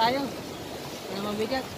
tayo. Kaya mabigat.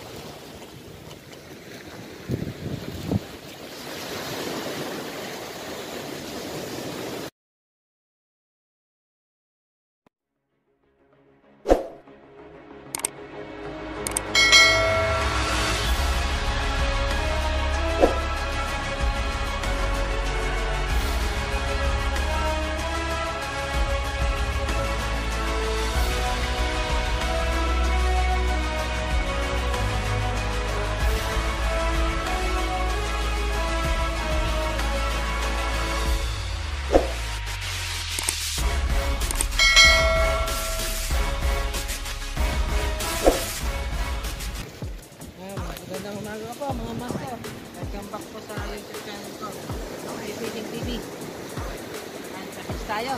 tayo.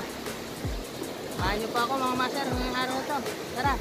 Paano pa ako mga master ngayong araw ito. Tara.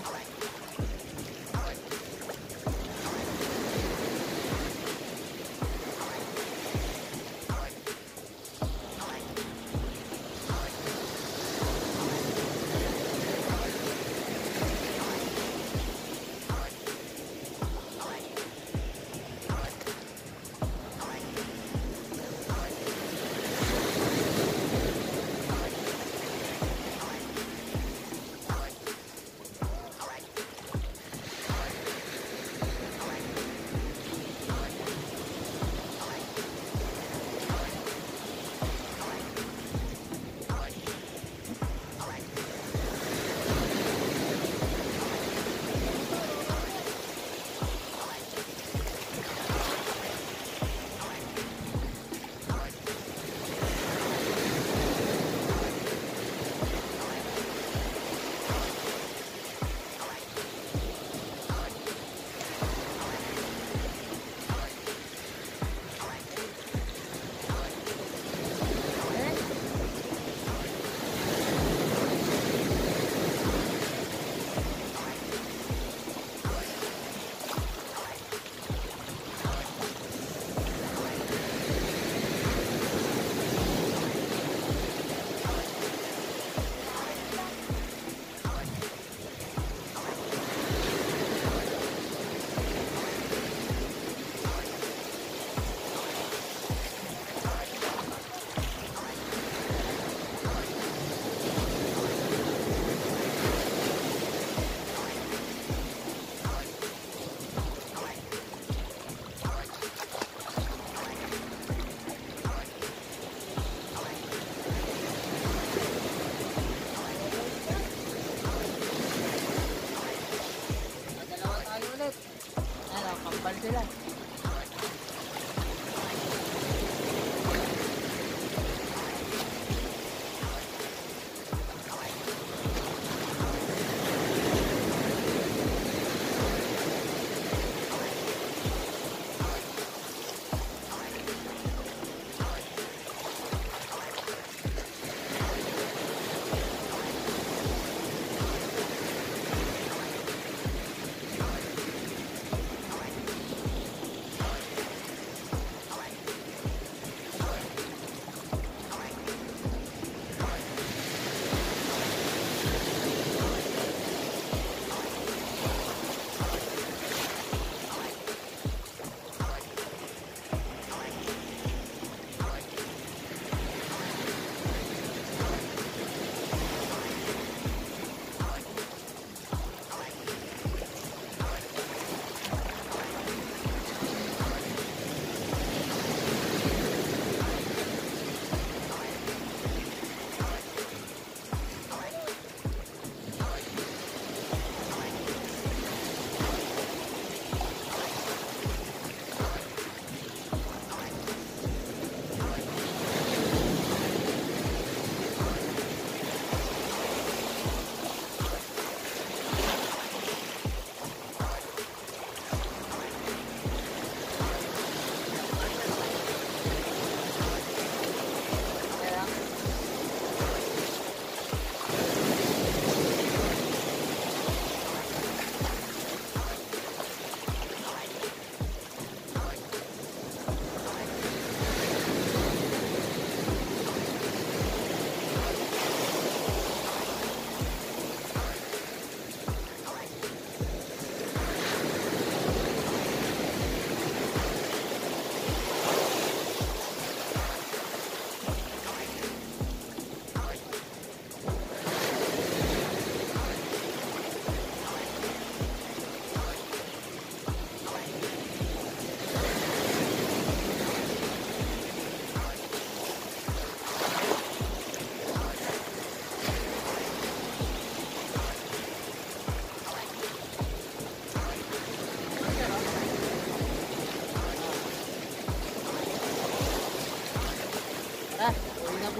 fun.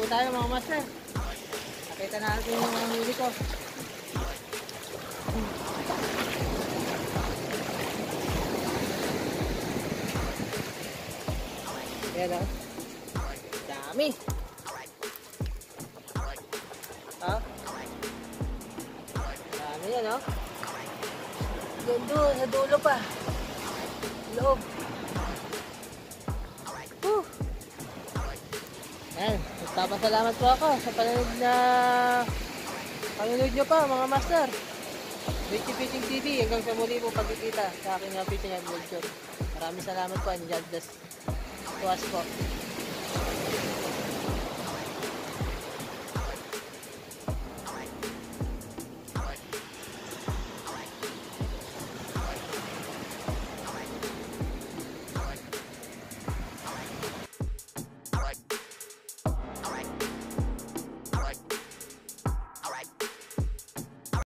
Po tayo mga master. Nakita natin yung mga huli ko. Yan o. Dami. Ha? Dami yan o. Doon doon, sa dulo pa. Loob. Whew. Yan, magpapasalamat po ako sa panonood na panonood nyo pa mga master. Richie Fishing TV, hanggang sa muli po pagkikita sa aking fishing adventure. Maraming salamat po and God bless. Tuwas po.